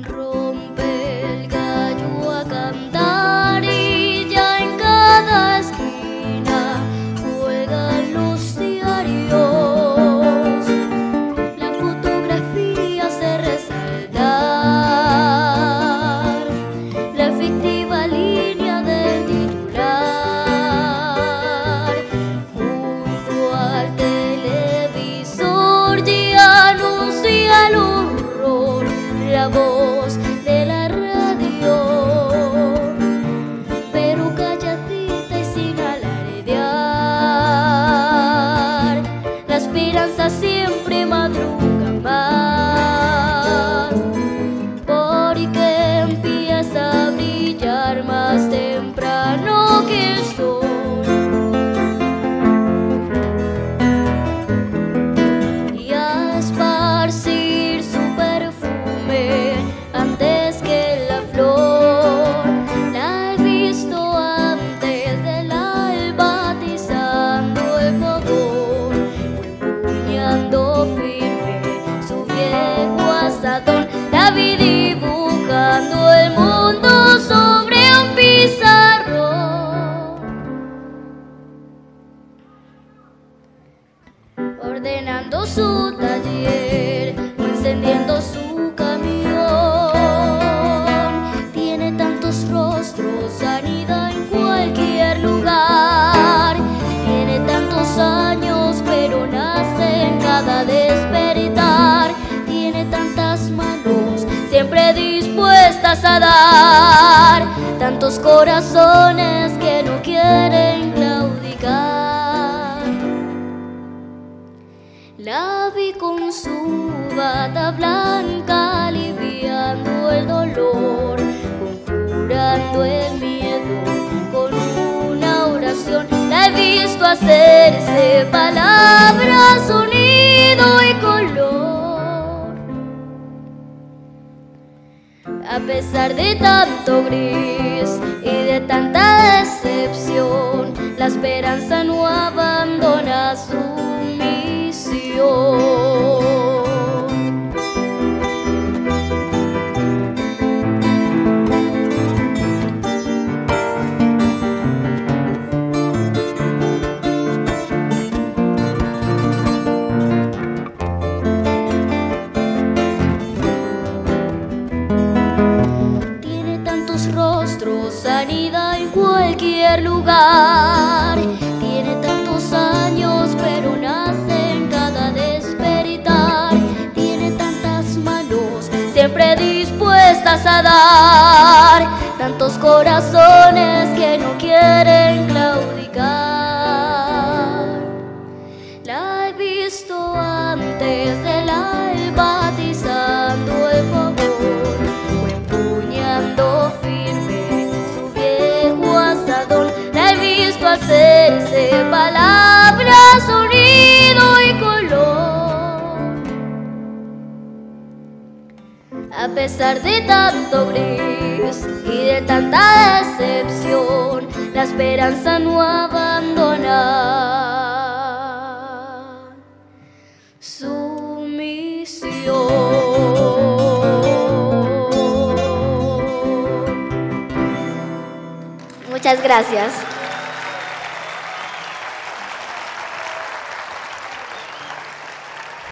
என்றோ voz. Ordenando su taller o encendiendo su camión. Tiene tantos rostros, anida en cualquier lugar. Tiene tantos años, pero nace en cada despertar. Tiene tantas manos, siempre dispuestas a dar. Tantos corazones el miedo con una oración. La he visto hacerse palabras, sonido y color. A pesar de tanto gris y de tanta decepción, la esperanza lugar. Tiene tantos años, pero nace en cada despertar. Tiene tantas manos, siempre dispuestas a dar. Tantos corazones hacerse palabras, sonido y color. A pesar de tanto gris y de tanta decepción, la esperanza no abandona su misión. Muchas gracias.